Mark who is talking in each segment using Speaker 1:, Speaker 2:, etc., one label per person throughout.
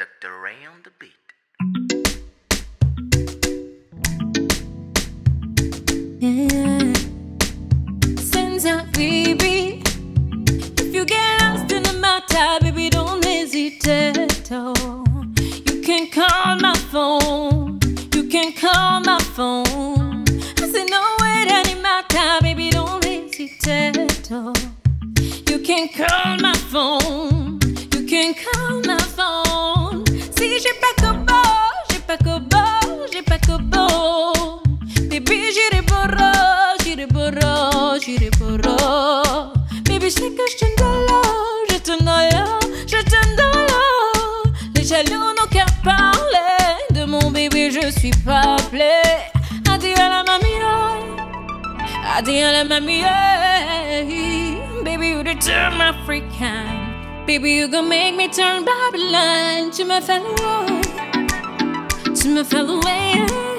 Speaker 1: Dr. Ray on the beat.
Speaker 2: Yeah. Sends out, baby. If you get lost in the matter, baby, don't hesitate. Oh. You can call my phone. You can call my phone. I say no wait any matter, baby, don't hesitate. Oh. You can call my phone. Baby, j'irai boro, j'irai boro, j'irai boro. Baby, sais que je te donne je te donne je te donne Les jaloux n'ont qu'à parler de mon bébé, je suis pas appelée. Adieu à la mamie, oh. adieu à la mamie. Oh. Baby, you the turn my freak. Baby, you gon' make me turn Babylon. Tu me fais louer, tu me fais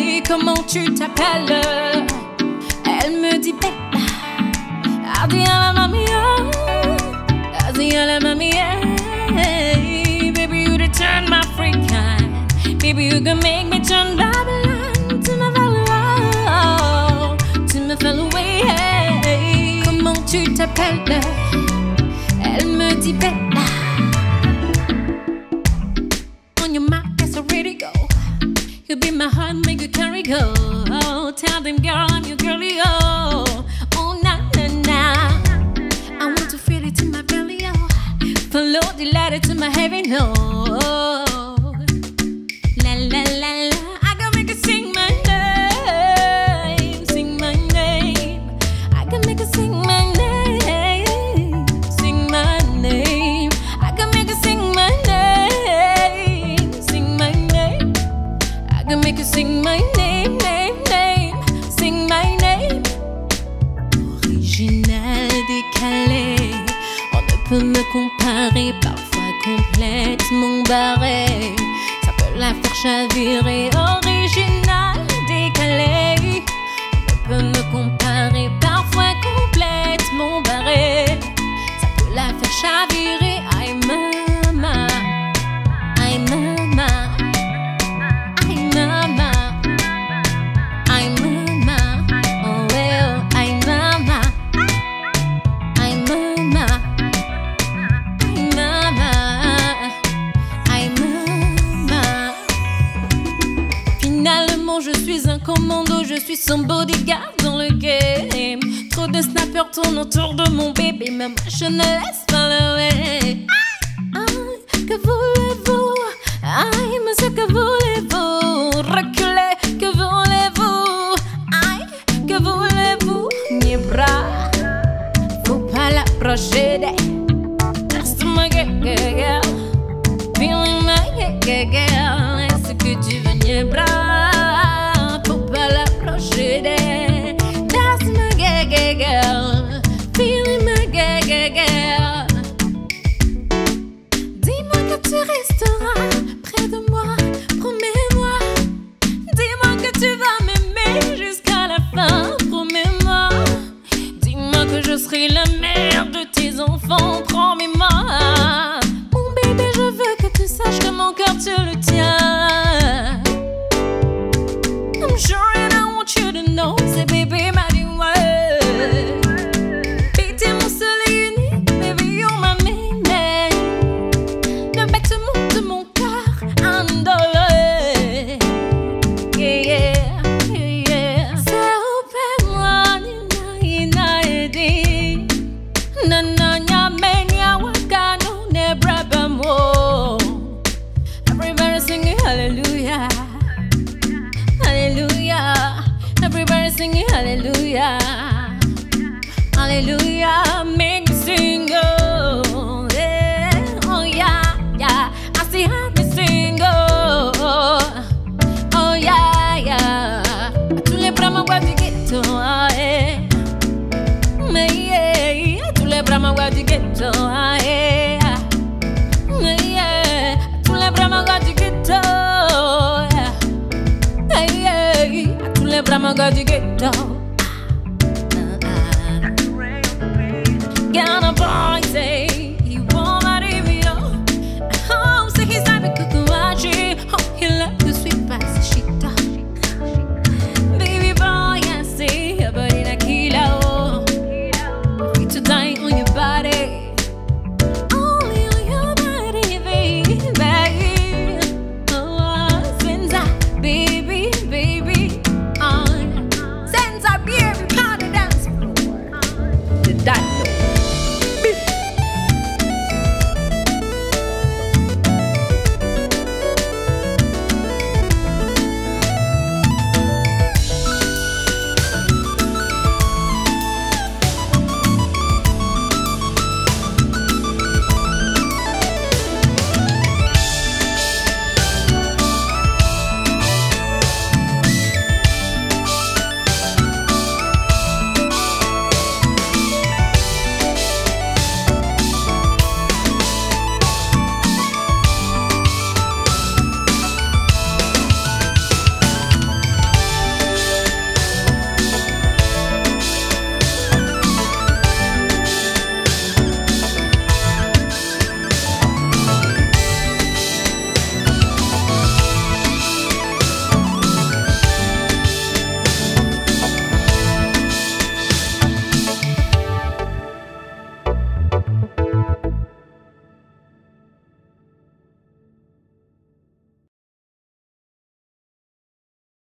Speaker 2: louer. Comment tu t'appelles? Elle me dit Bella. Adieu la mamie, adieu à la mamie. Oh, baby, you turn my freak hand. Baby, you gon' make me turn Babylon. Fais louer, tu me fais louer. Comment tu t'appelles? Elle me dit Bella. Go. Oh, tell them, girl, I'm your girlie. Oh, oh, na na na. I want to feel it in my belly. Oh, follow the ladder to my heaven. Oh, la la la la. I can make you sing my name, sing my name. I can make you sing my name, sing my name. I can make you sing my name, sing my name. I can make you sing my name, barré. Ça peut la faire chavirer. Original décalé, on peut me comparer, parfois complètement barré. Ça peut la faire chavirer. Son bodyguard dans le game. Trop de snappers tournent autour de mon bébé, mais moi je ne laisse pas le way. Que voulez-vous? Aïe, monsieur, que voulez-vous? Reculez, que voulez-vous? Aïe, que voulez-vous? Mes bras, faut pas l'approcher des. Reste ma girl, feeling my girl. Est-ce que tu veux mes bras? restera. Singing hallelujah. Hallelujah. Make Yeah.